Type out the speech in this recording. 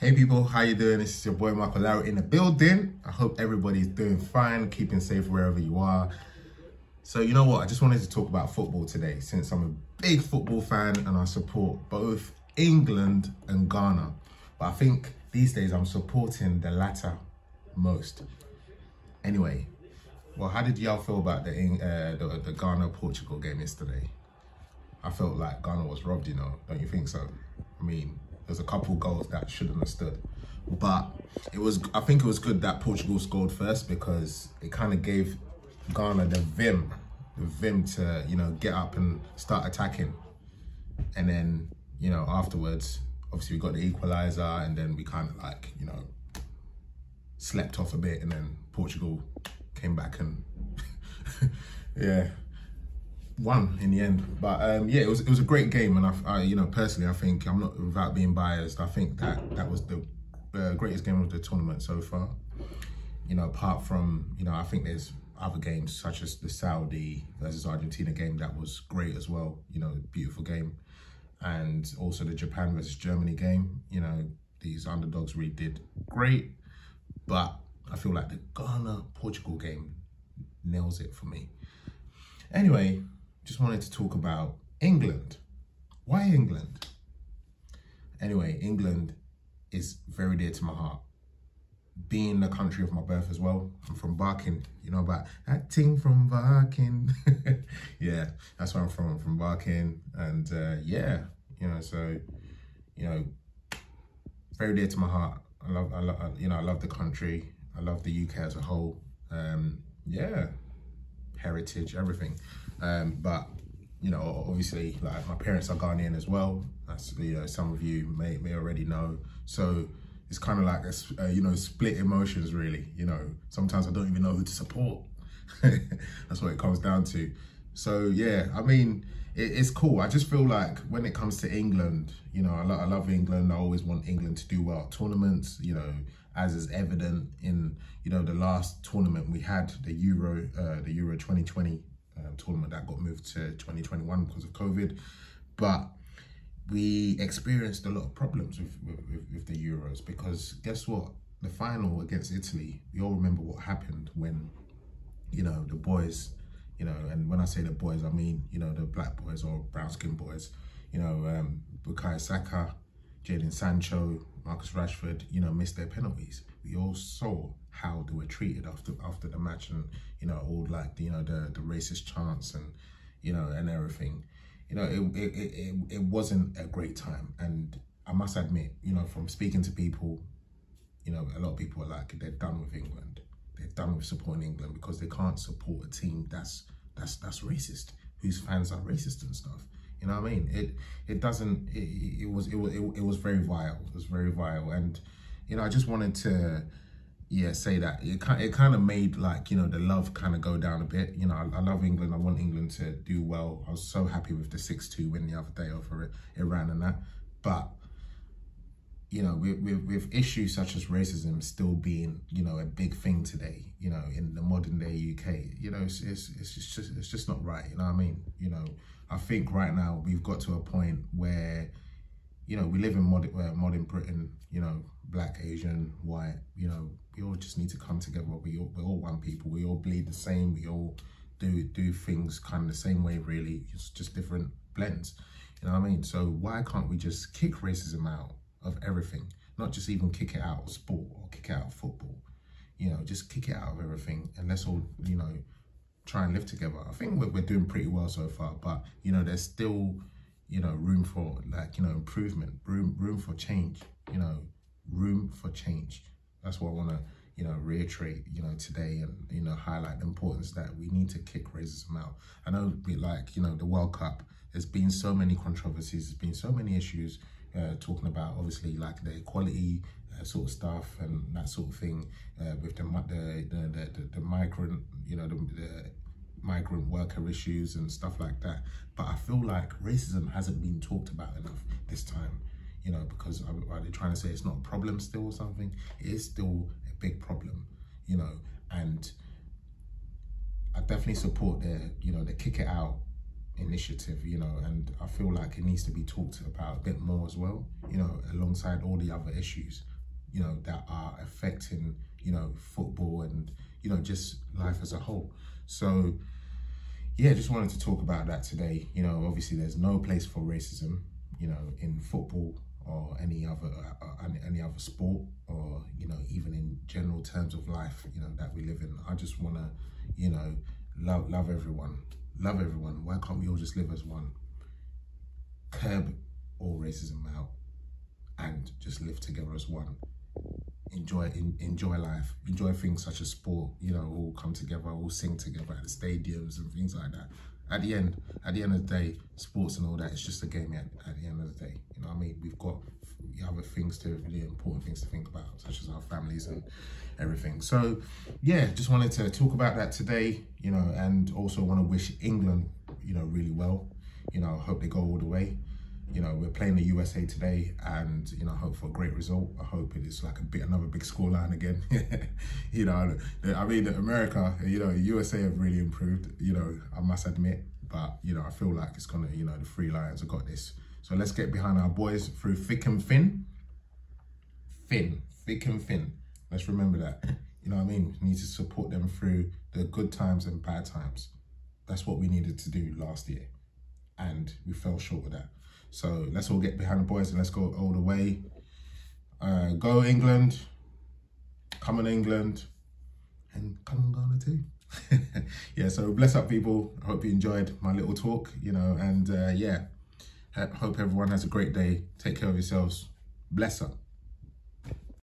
Hey people, how you doing? This is your boy Marco Lowrey in the building. I hope everybody's doing fine, keeping safe wherever you are. So you know what? I just wanted to talk about football today since I'm a big football fan and I support both England and Ghana. But I think these days I'm supporting the latter most. Anyway, well, how did y'all feel about the, uh, the, the Ghana-Portugal game yesterday? I felt like Ghana was robbed, you know, don't you think so? I mean, there's a couple goals that shouldn't have stood. But it was, I think it was good that Portugal scored first because it kind of gave Ghana the vim, the vim to, you know, get up and start attacking. And then, you know, afterwards, obviously we got the equalizer and then we kind of like, you know, slept off a bit and then Portugal came back and yeah, won in the end. But um, yeah, it was it was a great game, and I, I, you know personally I think I'm not without being biased. I think that that was the uh, greatest game of the tournament so far. You know, apart from you know I think there's other games such as the Saudi versus Argentina game that was great as well. You know, beautiful game, and also the Japan versus Germany game. You know, these underdogs really did great, but I feel like the Ghana Portugal game nails it for me. Anyway, just wanted to talk about England. Why England? Anyway, England is very dear to my heart. Being the country of my birth as well. I'm from Barking. You know about that thing from Barking. yeah, that's where I'm from. I'm from Barking. And uh, yeah, you know, so, you know, very dear to my heart. I love, I love, you know, I love the country. I love the UK as a whole. Um, yeah, heritage, everything. Um, but you know, obviously, like my parents are Ghanaian as well. That's you know, some of you may may already know. So it's kind of like a, uh, you know split emotions, really. You know, sometimes I don't even know who to support. That's what it comes down to. So yeah, I mean, it, it's cool. I just feel like when it comes to England, you know, I, lo I love England. I always want England to do well at tournaments. You know, as is evident in you know the last tournament we had, the Euro, uh, the Euro 2020 um, tournament that got moved to 2021 because of COVID. But we experienced a lot of problems with, with, with the Euros because guess what? The final against Italy, we all remember what happened when, you know, the boys, you know, and when I say the boys, I mean, you know, the black boys or brown skin boys, you know, um, Bukayo Saka, Jadon Sancho, Marcus Rashford, you know, missed their penalties. We all saw how they were treated after after the match and you know all like you know the the racist chants and you know and everything. You know it it, it, it wasn't a great time. And i must admit you know from speaking to people you know a lot of people are like they're done with england. They're done with supporting england because they can't support a team that's that's that's racist whose fans are racist and stuff know what i mean it it doesn't it, it was it was it, it was very vile it was very vile and you know i just wanted to yeah, say that. It kind it kind of made like, you know, the love kind of go down a bit. You know, I, I, love England. I want England to do well. I was so happy with the 6-2 win the other day over Iran and that. But, you know, with, with, with, issues such as racism still being, you know, a big thing today, you know, in the modern day UK, you know, it's, it's, it's just, it's just not right. You know what I mean? You know, I think right now we've got to a point where, you know, we live in modern, uh, modern Britain, you know, black, Asian, white, you know, we all just need to come together. We all, we're all one people. We all bleed the same. We all do do things kind of the same way, really. It's just different blends. You know what I mean? So why can't we just kick racism out of everything? Not just even kick it out of sport or kick it out of football. You know, just kick it out of everything and let's all, you know, try and live together. I think we're, we're doing pretty well so far, but, you know, there's still, you know, room for like, you know, improvement, room, room for change, you know, room for change. That's what I want to, you know, reiterate, you know, today and, you know, highlight the importance that we need to kick racism out. I know, like, you know, the World Cup, there's been so many controversies, there's been so many issues uh, talking about, obviously, like the equality uh, sort of stuff and that sort of thing uh, with the, the, the, the, the migrant, you know, the, the migrant worker issues and stuff like that. But I feel like racism hasn't been talked about enough this time you know, because are they trying to say it's not a problem still or something? It is still a big problem, you know, and I definitely support the, you know, the kick it out initiative, you know, and I feel like it needs to be talked about a bit more as well, you know, alongside all the other issues. you know, that are affecting, you know, football and, you know, just life as a whole. So, yeah, just wanted to talk about that today. You know, obviously there's no place for racism, you know, in football or any other uh, uh any other sport or you know even in general terms of life you know that we live in i just want to you know love love everyone love everyone. Why can't we all just live as one? Curb all racism out and just live together as one. Enjoy in, enjoy life. Enjoy things such as sport you know all come together all sing together at the stadiums and things like that. At the end at the end of the day sports and all that it's just a game at, at the end of the day. You know what i mean? We've got things to really important things to think about such as our families and everything so yeah just wanted to talk about that today you know and also want to wish england you know really well you know hope they go all the way you know, we're playing the USA today and, you know, hope for a great result. I hope it is like a bit, another big scoreline again. you know, I mean, America, you know, USA have really improved, you know, I must admit, but, you know, I feel like it's to, you know, the Three Lions have got this. So let's get behind our boys through thick and thin. Thin, thick and thin. Let's remember that. You know what I mean? We need to support them through the good times and bad times. That's what we needed to do last year. And we fell short of that. So let's all get behind the boys and let's go all the way. Uh, go England, come on England, and come on Ghana too. yeah, so bless up people. I hope you enjoyed my little talk, you know, and uh, yeah, hope everyone has a great day. Take care of yourselves. Bless up.